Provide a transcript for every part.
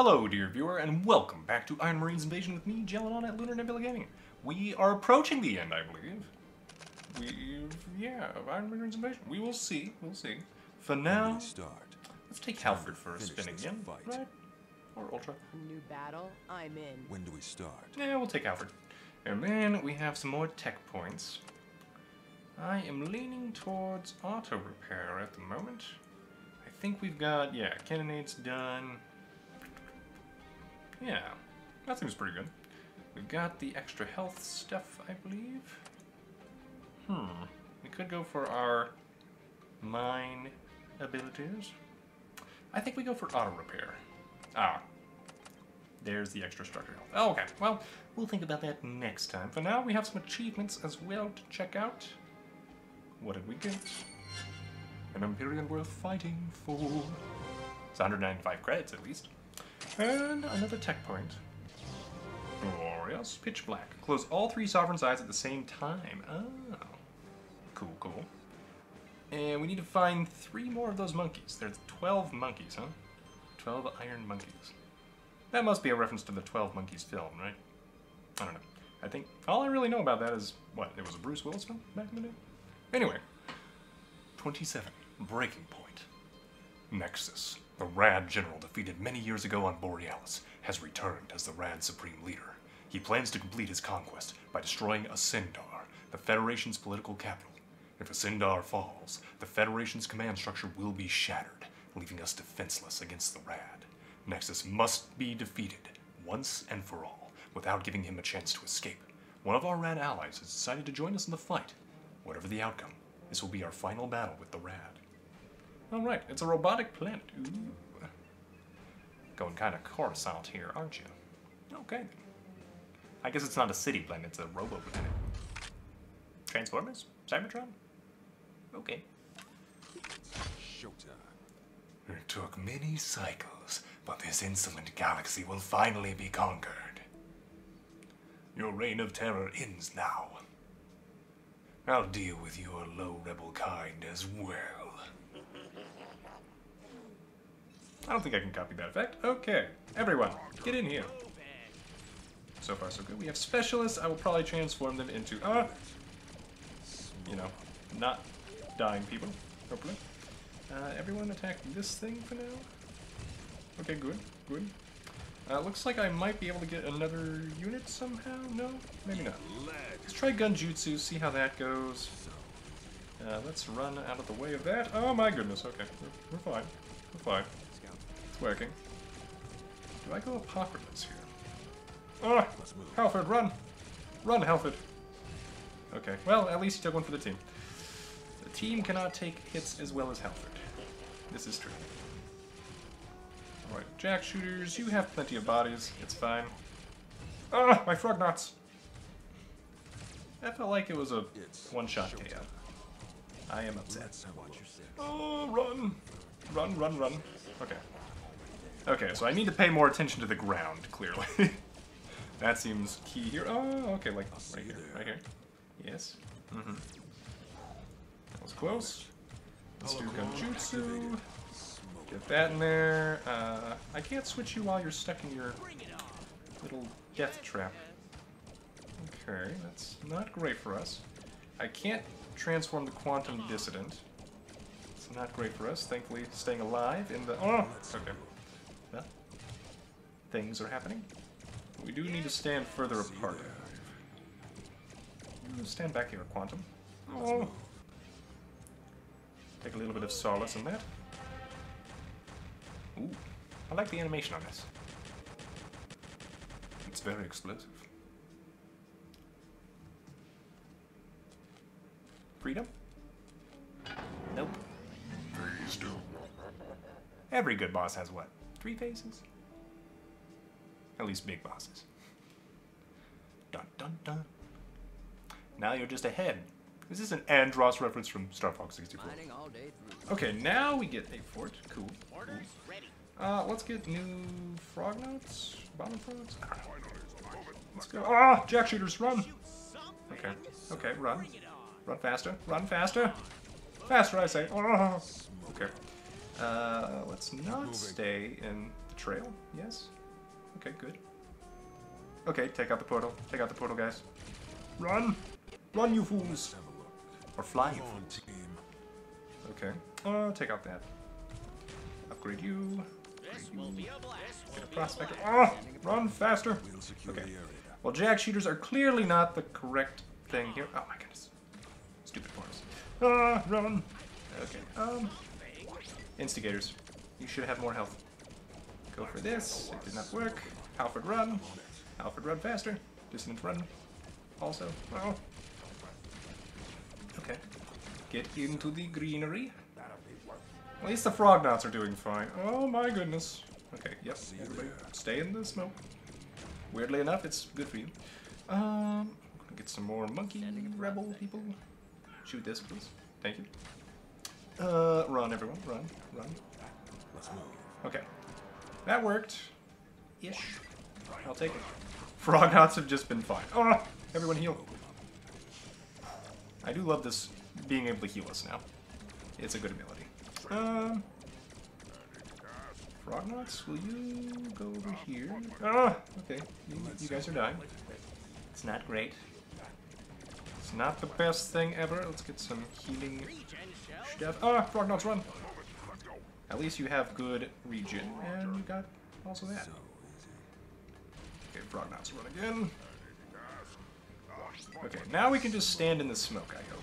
Hello, dear viewer, and welcome back to Iron Marines Invasion with me, Jalinon at Lunar Nebula Gaming. We are approaching the end, I believe. We've, yeah, Iron Marines Invasion. We will see, we'll see. For now, start. let's take Halford for a finish spin again, fight. right? Or Ultra. New battle, I'm in. When do we start? Yeah, we'll take Halford. And then we have some more tech points. I am leaning towards auto repair at the moment. I think we've got, yeah, cannonades done. Yeah, that seems pretty good. We've got the extra health stuff, I believe. Hmm, we could go for our mine abilities. I think we go for auto repair. Ah, there's the extra structure health. Oh, okay, well, we'll think about that next time. For now, we have some achievements as well to check out. What did we get? An Empyrean worth fighting for. It's 195 credits at least. And another tech point. Glorious. Pitch black. Close all three sovereigns' eyes at the same time. Oh. Cool, cool. And we need to find three more of those monkeys. There's 12 monkeys, huh? 12 iron monkeys. That must be a reference to the 12 Monkeys film, right? I don't know. I think all I really know about that is, what, it was a Bruce Willis film back in the day? Anyway, 27. Breaking Point. Nexus, the Raad general defeated many years ago on Borealis, has returned as the Raad supreme leader. He plans to complete his conquest by destroying Ascendaar, the Federation's political capital. If Ascendaar falls, the Federation's command structure will be shattered, leaving us defenseless against the Raad. Nexus must be defeated, once and for all, without giving him a chance to escape. One of our Raad allies has decided to join us in the fight. Whatever the outcome, this will be our final battle with the Raad. Alright, it's a robotic planet. Ooh. Going kind of Coruscant here, aren't you? Okay. I guess it's not a city planet, it's a robo planet. Transformers? Cybertron? Okay. Showtime. It took many cycles, but this insolent galaxy will finally be conquered. Your reign of terror ends now. I'll deal with your low rebel kind as well. I don't think I can copy that effect. Okay, everyone, get in here. So far, so good. We have specialists. I will probably transform them into, uh, you know, not dying people, hopefully. Uh, everyone attack this thing for now. Okay, good, good. Uh, looks like I might be able to get another unit somehow. No, maybe not. Let's try Gunjutsu, see how that goes. Uh, let's run out of the way of that. Oh my goodness, okay. We're, we're fine. We're fine. Working. Do I go Apocalypse here? Ah! Let's move. Halford, run! Run, Halford! Okay, well, at least he took one for the team. The team cannot take hits as well as Halford. This is true. Alright, Jack Shooters, you have plenty of bodies. It's fine. Ah, my frog knots! That felt like it was a one-shot. KO. I am upset. Let's watch your step. Oh, run! Run, run, run. Okay. Okay, so I need to pay more attention to the ground, clearly. that seems key here. Oh, okay, like right here, right here. Yes. Mm-hmm. That was close. Let's do Gunjutsu. Get that in there. Uh, I can't switch you while you're stuck in your little death trap. Okay, that's not great for us. I can't transform the Quantum Dissident. It's not great for us. Thankfully, staying alive in the... Oh! Okay. Well, things are happening. We do need to stand further apart. Mm, stand back here, Quantum. Oh. Take a little bit of solace in that. Ooh, I like the animation on this. It's very explosive. Freedom? Nope. Please do. Every good boss has what? Three faces? At least big bosses. Dun dun dun. Now you're just ahead. This is an Andross reference from Star Fox 64. Mining all day through. Okay, now we get a fort. Cool. Orders ready. Uh, let's get new frog notes, bottom frogs. Let's go. Ah, jack shooters, run. Okay, okay, run, run faster, run faster, faster, I say. Oh, okay. Uh, let's not stay in the trail? Yes? Okay, good. Okay, take out the portal. Take out the portal, guys. Run! Run, you fools! Or fly, you fools. Okay. Uh, take out that. Upgrade you. This will be a blast. Get a prospector. Ah! Run faster! Okay. Well, jag shooters are clearly not the correct thing here. Oh my goodness. Stupid portals. Ah, run! Okay, um... Instigators. You should have more health. Go for this. It did not work. Halford run. Halford run faster. Dissonant run. Also. Oh. Okay. Get into the greenery. At least the frog knots are doing fine. Oh my goodness. Okay, yep. Everybody stay in the smoke. Weirdly enough, it's good for you. Um, get some more monkey rebel people. Shoot this, please. Thank you. Uh, run, everyone. Run, run. Let's move. Okay. That worked. Ish. I'll take it. Frog knots have just been fine. Oh, everyone heal. I do love this being able to heal us now. It's a good ability. Um, frog knots, will you go over here? Ah, okay. You, you guys are dying. It's not great. It's not the best thing ever. Let's get some healing stuff. Ah, frog knots, run! At least you have good regen, and you got also that. Okay, frog knots run again. Okay, now we can just stand in the smoke, I hope.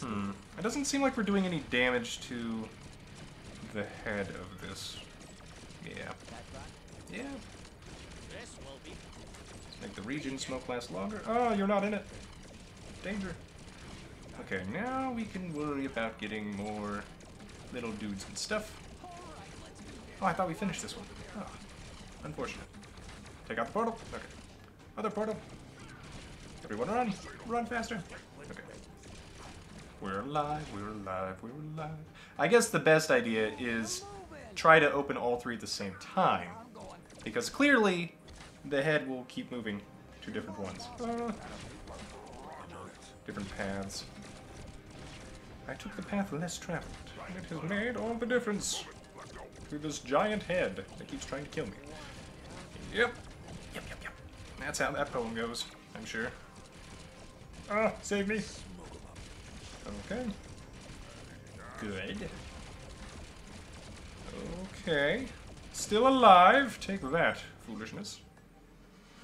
Hmm. It doesn't seem like we're doing any damage to the head of this. Yeah. Yeah. This will be Let's make the region smoke last longer. Oh, you're not in it. Danger. Okay, now we can worry about getting more little dudes and stuff. Oh, I thought we finished this one. Oh, unfortunate. Take out the portal. Okay. Other portal. Everyone run. Run faster. Okay. We're alive, we're alive, we're alive. I guess the best idea is try to open all three at the same time. Because clearly, the head will keep moving to different ones. Uh, different paths. I took the path less traveled, and it has made all the difference to this giant head that keeps trying to kill me. Yep. Yep, yep, yep. That's how that poem goes, I'm sure. Ah, save me. Okay. Good. Okay. Still alive. Take that, foolishness.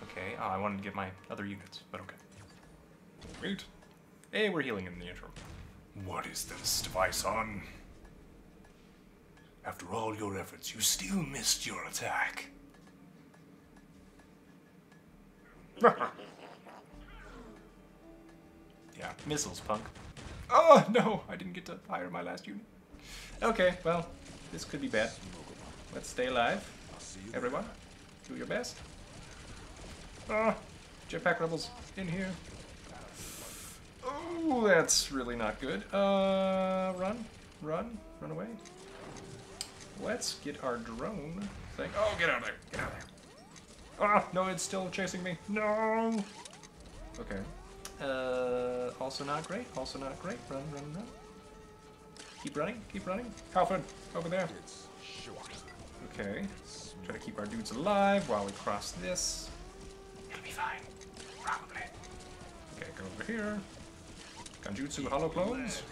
Okay, oh, I wanted to get my other units, but okay. Wait. Hey, we're healing in the interim. What is this device on? After all your efforts, you still missed your attack. yeah, missiles, punk. Oh, no, I didn't get to fire my last unit. Okay, well, this could be bad. Let's stay alive. Everyone, do your best. Ah, jetpack rebels in here. Oh, that's really not good. Uh, run, run, run away. Let's get our drone thing. Oh, get out of there! Get out of there! Ah, no, it's still chasing me. No. Okay. Uh, also not great. Also not great. Run, run, run. Keep running. Keep running. Halford, over there. it's short. Okay. Try to keep our dudes alive while we cross this. It'll be fine. Probably. Okay, go over here. Ganjutsu hollow clones.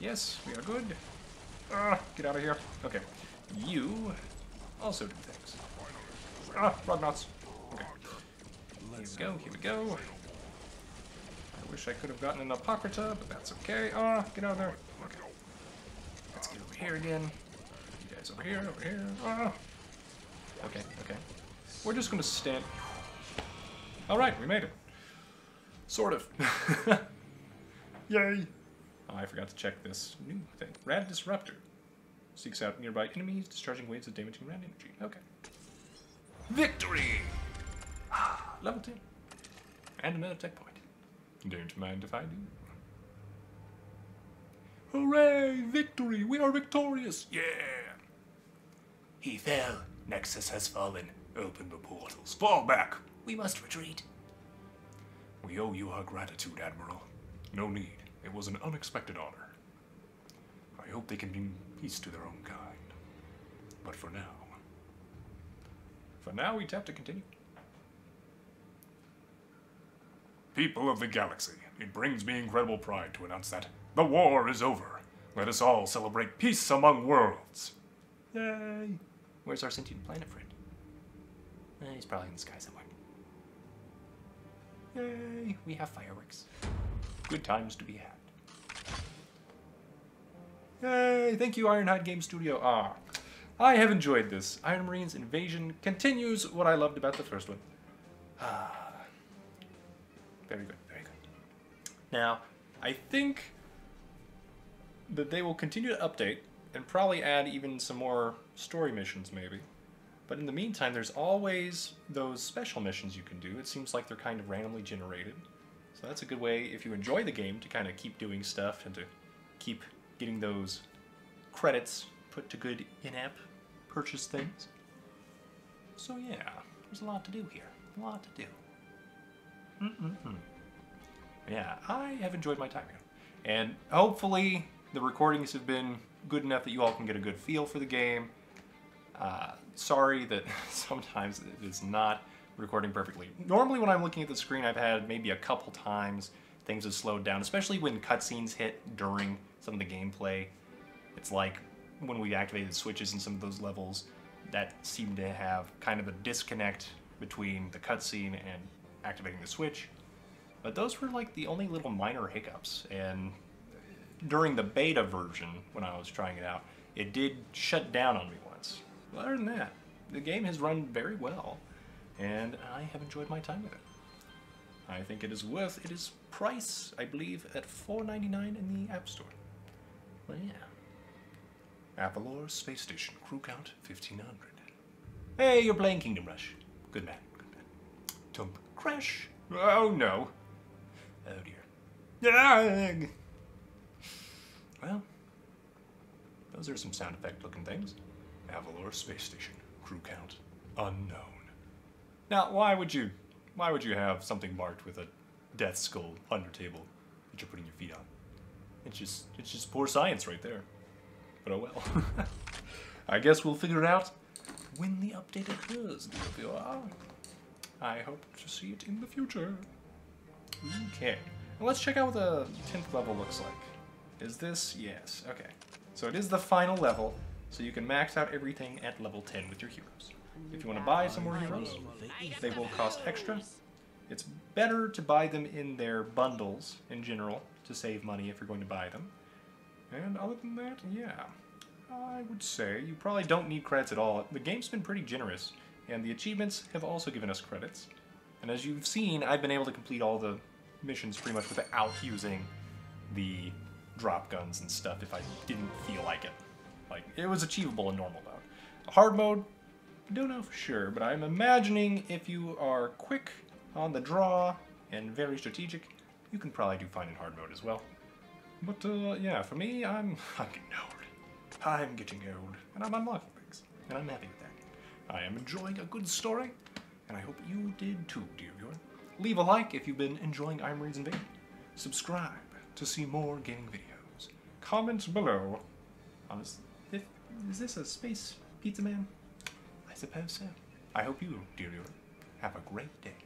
Yes, we are good. Ah, get out of here. Okay. You also do things. Ah, frog knots. Okay. Here we go, here we go. I wish I could have gotten an Apocryta, but that's okay. Ah, get out of there. Okay. Let's get over here again. You guys over here, over here. Ah. Okay, okay. We're just gonna stand. Alright, we made it. Sort of. Yay! Oh, I forgot to check this new thing. Raad Disruptor. Seeks out nearby enemies, discharging waves of damaging rad energy. Okay. Victory! Ah, Level 10. And another tech point. Don't mind if I do. Hooray! Victory! We are victorious! Yeah! He fell. Nexus has fallen. Open the portals. Fall back! We must retreat. We owe you our gratitude, Admiral. No need. It was an unexpected honor. I hope they can bring peace to their own kind. But for now, For now, we tap to continue. people of the galaxy, it brings me incredible pride to announce that the war is over. Let us all celebrate peace among worlds. Yay! Where's our sentient planet friend? Eh, he's probably in the sky somewhere. Yay! We have fireworks. Good times to be had. Yay! Thank you, Ironhide Game Studio. Ah, I have enjoyed this. Iron Marines Invasion continues what I loved about the first one. Ah, very good, very good. Now, I think that they will continue to update and probably add even some more story missions, maybe. But in the meantime, there's always those special missions you can do. It seems like they're kind of randomly generated. So that's a good way, if you enjoy the game, to kind of keep doing stuff and to keep getting those credits put to good in app purchase things. So yeah, there's a lot to do here. A lot to do. Mm-mm-mm. Yeah, I have enjoyed my time here. And hopefully the recordings have been good enough that you all can get a good feel for the game. Uh, sorry that sometimes it is not recording perfectly. Normally when I'm looking at the screen, I've had maybe a couple times things have slowed down, especially when cutscenes hit during some of the gameplay. It's like when we activated switches in some of those levels that seemed to have kind of a disconnect between the cutscene and activating the switch. But those were like the only little minor hiccups, and during the beta version, when I was trying it out, it did shut down on me once. But other than that, the game has run very well, and I have enjoyed my time with it. I think it is worth its price, I believe, at $4.99 in the App Store. Well, yeah. Avalor Space Station, crew count 1500. Hey, you're playing Kingdom Rush. Good man, good man. Tump. Crash. Oh no. Oh dear. Well, those are some sound effect looking things. Avalor Space Station, crew count unknown. Now, why would you, why would you have something marked with a death skull on your table that you're putting your feet on? It's just, it's just poor science right there. But oh well. I guess we'll figure it out when the update occurs. I hope to see it in the future. Okay, let's check out what the 10th level looks like. Is this? Yes, okay. So it is the final level, so you can max out everything at level 10 with your heroes. If you want to buy some more heroes, they will cost extra. It's better to buy them in their bundles in general to save money if you're going to buy them. And other than that, yeah, I would say you probably don't need credits at all. The game's been pretty generous, and the achievements have also given us credits. And as you've seen, I've been able to complete all the missions pretty much without using the drop guns and stuff if I didn't feel like it. Like, it was achievable in normal mode. Hard mode, don't know for sure, but I'm imagining if you are quick on the draw and very strategic, you can probably do fine in hard mode as well. But uh, yeah, for me, I'm I'm getting old. I'm getting old, and I'm unlocking things, and I'm happy with that. I am enjoying a good story, and I hope you did too, dear viewer. Leave a like if you've been enjoying Iron Marines Invasion. Subscribe to see more gaming videos. Comment below. Honest, if, is this a space pizza man? I suppose so. I hope you, dear viewer, have a great day.